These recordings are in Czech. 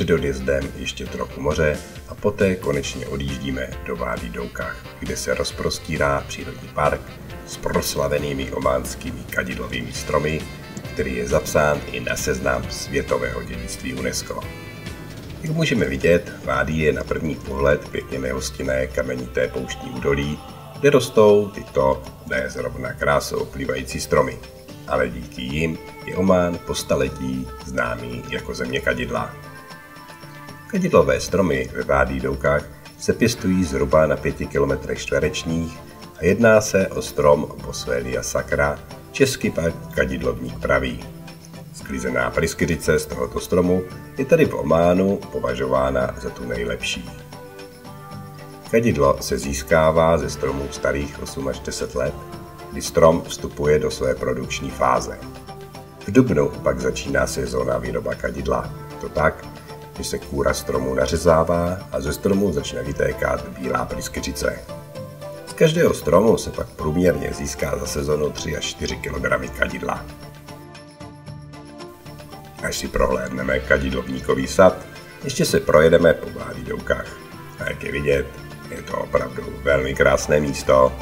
před odjezdem ještě trochu moře a poté konečně odjíždíme do Vádí Doukách, kde se rozprostírá přírodní park s proslavenými ománskými kadidlovými stromy, který je zapsán i na seznam světového dědictví UNESCO. Jak můžeme vidět, Vádí je na první pohled pěkně nehostinné kamenité pouštní údolí, kde rostou tyto ne zrovna krásou plývající stromy. Ale díky jim je Omán po staletí známý jako země kadidla. Kadidlové stromy ve Vádí Doukách se pěstují zhruba na 5 km čtverečních a jedná se o strom Boswellia sacra, česky pak kadidlovník pravý. Sklizená pryskyřice z tohoto stromu je tady v Ománu považována za tu nejlepší. Kadidlo se získává ze stromů starých 8 až 10 let, kdy strom vstupuje do své produkční fáze. V dubnu pak začíná sezóna výroba kadidla. To tak, že se kůra stromu nařezává a ze stromu začne vytékat bílá pryskyřice. Z každého stromu se pak průměrně získá za sezonu 3 až 4 kg kadidla. Až si prohlédneme kadidlovníkový sad, ještě se projedeme po Doukách. A jak je vidět, je to opravdu velmi krásné místo.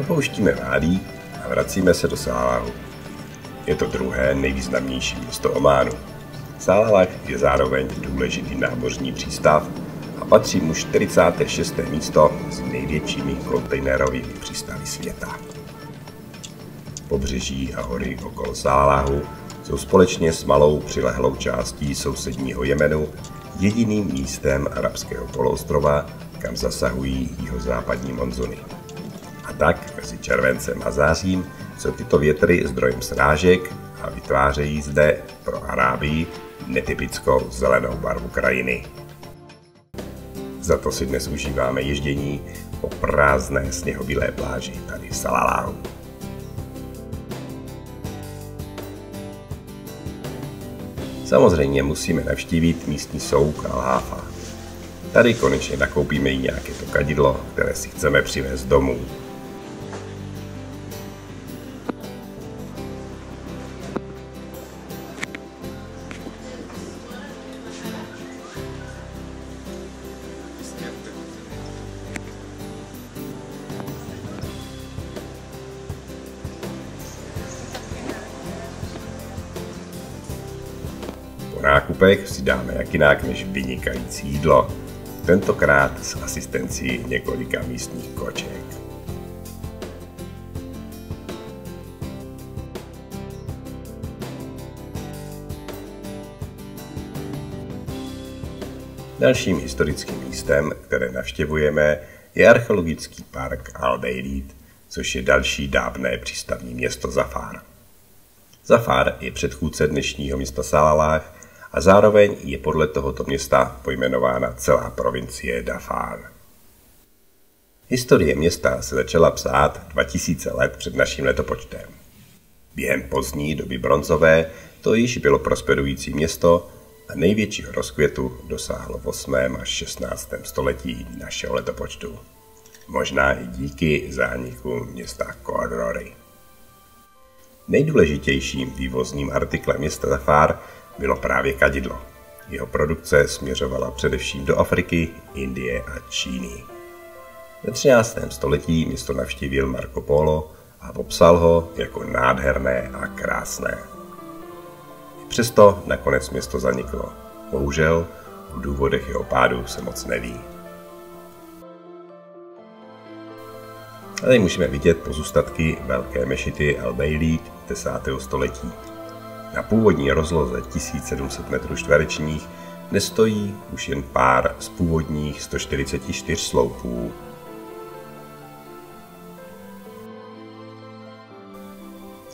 Opouštíme Vádí a vracíme se do Sálahu. Je to druhé nejvýznamnější město Ománu. Sálah je zároveň důležitý námořní přístav a patří mu 46. místo s největšími kontejnerovými přístavy světa. Pobřeží a hory okolo Sálahu jsou společně s malou přilehlou částí sousedního Jemenu jediným místem arabského poloostrova, kam zasahují jihozápadní monzuny. A tak mezi červencem a zářím jsou tyto větry zdrojem srážek a vytvářejí zde pro Arábii netypickou zelenou barvu krajiny. Za to si dnes užíváme ježdění po prázdné sněhobílé pláži tady v Salaláhu. Samozřejmě musíme navštívit místní souk Al-Háfa. Tady konečně nakoupíme i nějaké to kadidlo, které si chceme přivést domů. Nákupech si dáme jak jinak než vynikající jídlo. Tentokrát s asistencí několika místních koček. Dalším historickým místem, které navštěvujeme, je archeologický park al což je další dávné přístavní město Zafar. Zafar je předchůdce dnešního města Salalách a zároveň je podle tohoto města pojmenována celá provincie Dafar. Historie města se začala psát 2000 let před naším letopočtem. Během pozdní doby bronzové to již bylo prosperující město a největšího rozkvětu dosáhlo v 8. až 16. století našeho letopočtu. Možná i díky zániku města Korrory. Nejdůležitějším vývozním artiklem města Zafar bylo právě kadidlo. Jeho produkce směřovala především do Afriky, Indie a Číny. Ve 13. století město navštívil Marco Polo a popsal ho jako nádherné a krásné. I přesto nakonec město zaniklo. Bohužel o důvodech jeho pádu se moc neví. Tady můžeme vidět pozůstatky velké mešity El Beilít 10. století. Na původní rozloze 1700 metrů čtverečních nestojí už jen pár z původních 144 sloupů.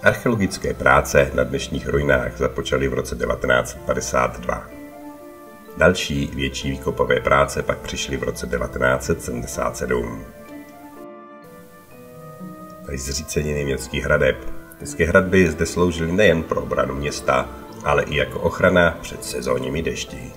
Archeologické práce na dnešních ruinách započaly v roce 1952. Další větší výkopové práce pak přišly v roce 1977. Tady zříceniny městských hradeb Tyské hradby zde sloužily nejen pro obranu města, ale i jako ochrana před sezónními dešti.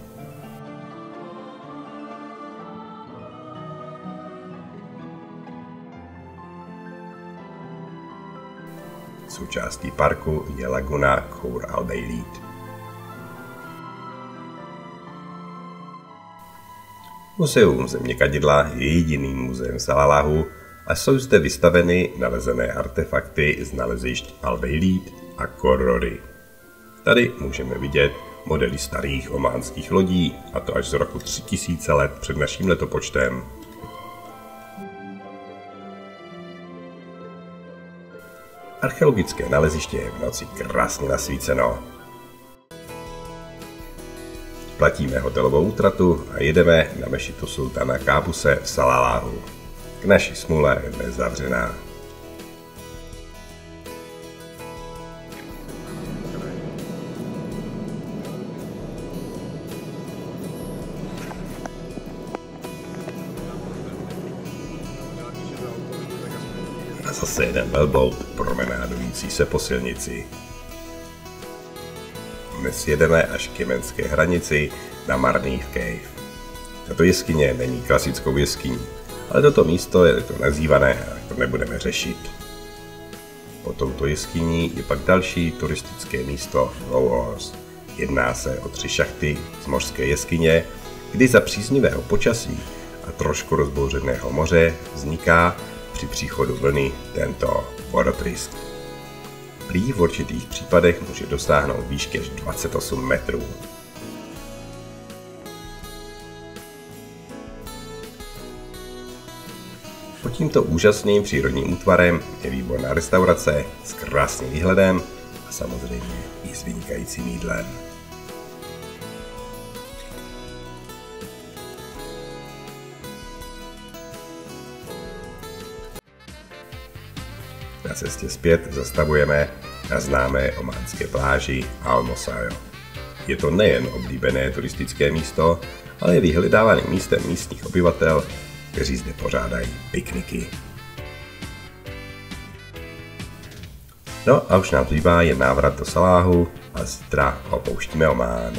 Součástí parku je laguna Khor Al Beilit. Muzeum země kadidla je jediným muzeem Salalahu a jsou zde vystaveny nalezené artefakty z nalezišť al a Korrory. Tady můžeme vidět modely starých ománských lodí, a to až z roku 3000 let před naším letopočtem. Archeologické naleziště je v noci krásně nasvíceno. Platíme hotelovou útratu a jedeme na mešitu sultana Kábuse v Salaláhu. K naší smule je zavřená. A zase jeden velbloud promenádující se po silnici. Dnes jedeme až k jemenské hranici na Marných Cave. Tato jeskyně není klasickou jeskyní, ale toto místo je to nazývané a to nebudeme řešit. Po touto jeskyní je pak další turistické místo Low Horse. Jedná se o tři šachty z mořské jeskyně, kdy za příznivého počasí a trošku rozbouřeného moře vzniká při příchodu vlny tento vodotrysk. Prý v určitých případech může dosáhnout výšky až 28 metrů. Tímto úžasným přírodním útvarem je výborná restaurace s krásným výhledem a samozřejmě i s vynikajícím jídlem. Na cestě zpět zastavujeme na známé ománské pláži Almosajo. Je to nejen oblíbené turistické místo, ale je vyhledávaným místem místních obyvatel kteří zde pořádají pikniky. No a už nám zbývá jen návrat do Saláhu a zítra opouštíme Omán.